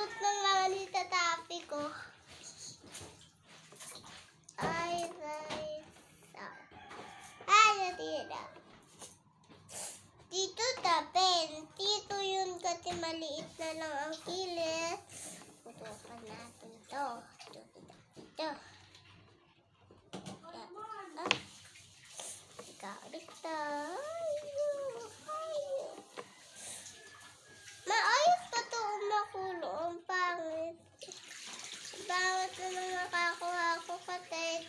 cute ng mga nitatapi ko. Ay, ay, ay, natira. Dito tapin. Dito yun kasi maliit na lang ang kilis. Tutupan natin to. Tutupan natin to. Ikaw ulit to. Maayos pa to umakulo bawat ano nakakuha ko kapit.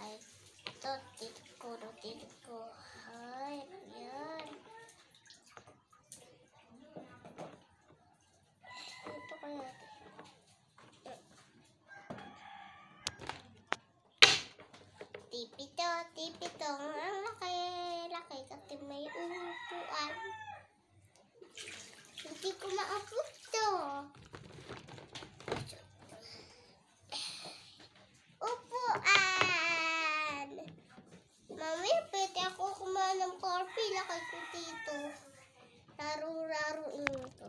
Ay, ito, titik ko, titik ko. Ay, yan. Ito ko natin. Tipito, tipito. Ang laki, laki. Kasi may upuan. Hindi ko maapuan. dito, laro-laroin ito.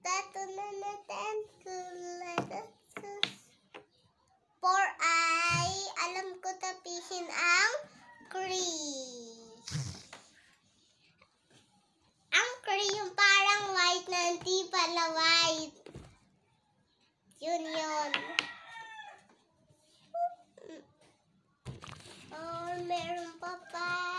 Tato na natin. For ay, alam ko tapihin ang crease. Ang crease yung parang white na hindi pala white. Yun yun. meron pa.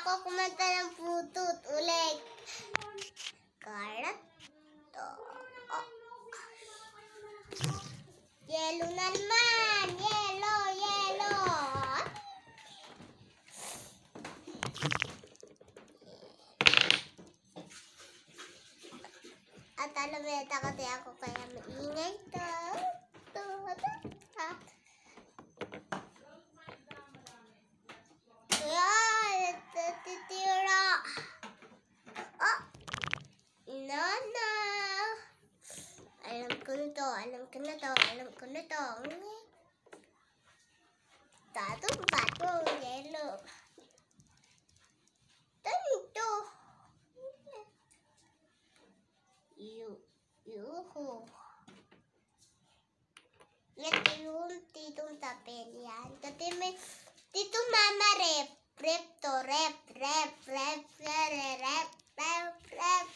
Pako kumanta ng putut ulit. Karat. Oh. Yelo na naman! Yelo! Yelo! At alameta kasi ako kaya maingay. To, you you Γιατί τίτουν τα παιδιά. Τότε με τίτουν μάμα ρεπ, ρεπ το ρεπ, ρεπ, ρεπ, ρεπ, ρεπ, ρεπ, ρεπ.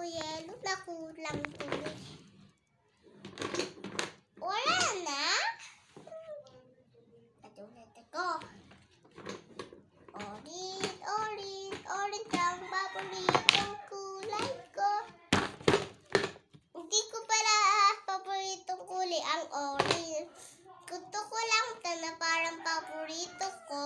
Ako yelo, nakulang tuloy. Wala na? Katulad ako. Orange, orange, orange ang paboritong kulay ko. Hindi ko pala paboritong kulay ang orange. Gusto ko lang ito na parang paborito ko